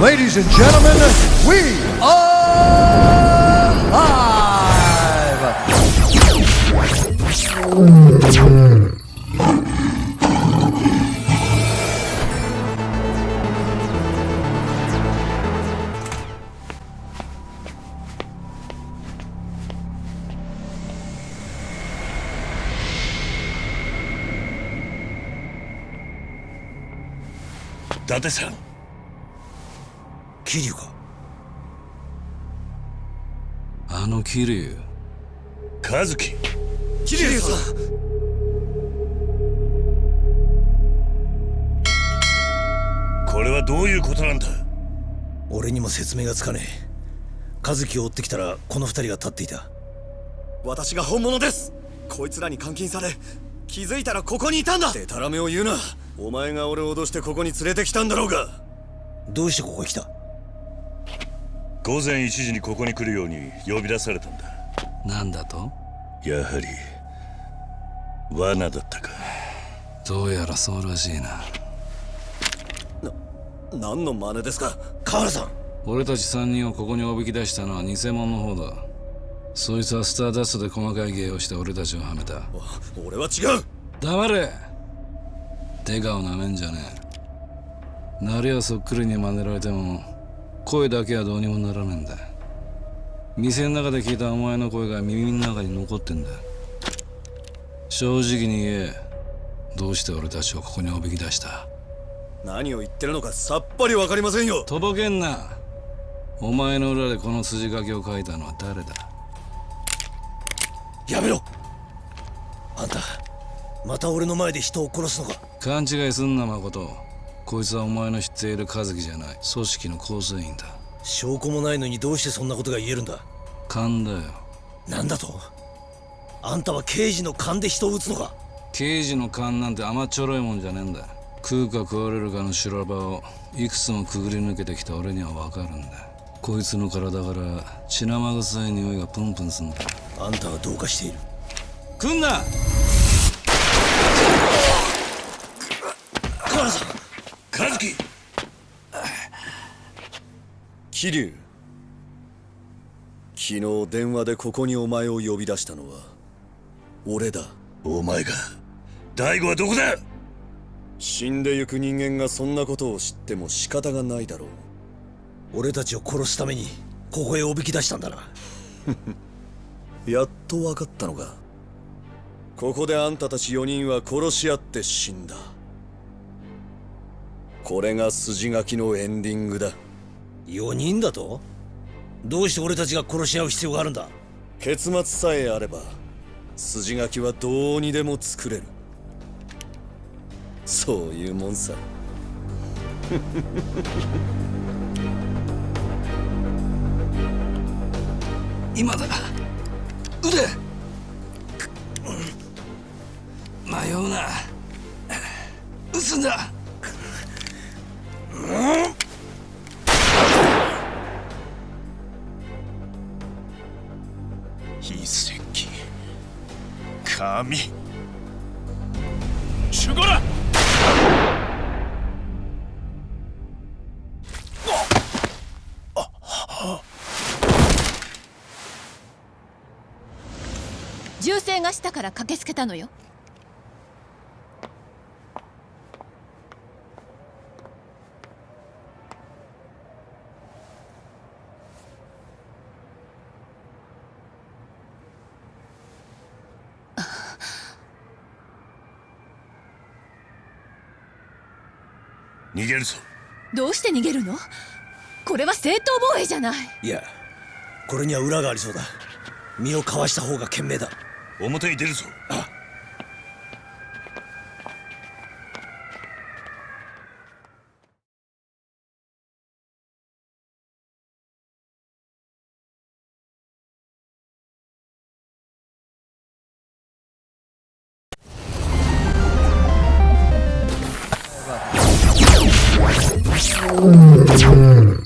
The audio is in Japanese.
Ladies and gentlemen, we are alive. Date-san. 桐生か？あの桐生。和樹。桐生さん。これはどういうことなんだ？俺にも説明がつかねえ。和樹を追ってきたらこの二人が立っていた。私が本物です。こいつらに監禁され気づいたらここにいたんだ。でたらめを言うな。お前が俺を脅してここに連れてきたんだろうが。どうしてここへ来た？午前1時にここに来るように呼び出されたんだ。なんだと？やはり罠だったか。どうやらそうらしいな。何の真似ですか？河原さん。俺たち3人をここにおびき出したのは偽物の方だ。そいつはスターダストで細かい芸をして俺たちをはめた。俺は違う。黙れ。デカをなめんじゃねえ。なりはそっくりに真似られても声だけはどうにもならねえんだ。店の中で聞いたお前の声が耳の中に残ってんだ。正直に言えどうして俺たちをここにおびき出した？何を言ってるのかさっぱりわかりませんよ。とぼけんな。お前の裏でこの筋書きを書いたのは誰だ？やめろ。あんたまた俺の前で人を殺すのか。勘違いすんな誠こいつはお前の知っている和樹じゃない。組織の構成員だ。証拠もないのにどうしてそんなことが言えるんだ？勘だよ。なんだと？あんたは刑事の勘で人を撃つのか？刑事の勘なんて甘っちょろいもんじゃねえんだ。食うか食われるかの修羅場をいくつもくぐり抜けてきた俺には分かるんだ。こいつの体から血生臭い匂いがプンプンすんだ。あんたはどうかしている。来んな河原さん和樹桐生。昨日電話でここにお前を呼び出したのは俺だ。お前が。大悟はどこだ？死んでゆく人間がそんなことを知っても仕方がないだろう。俺たちを殺すためにここへおびき出したんだな。やっと分かったのかここであんたたち4人は殺し合って死んだこれが筋書きのエンディングだ。4人だと？どうして俺たちが殺し合う必要があるんだ？結末さえあれば筋書きはどうにでも作れる。そういうもんさ。今だ腕。迷うな。撃つんだ遺跡。神。守護だ。銃声がしたから駆けつけたのよ。逃げるぞ。どうして逃げるの？これは正当防衛じゃない。いやこれには裏がありそうだ。身をかわした方が賢明だ。表に出るぞ 음. 음.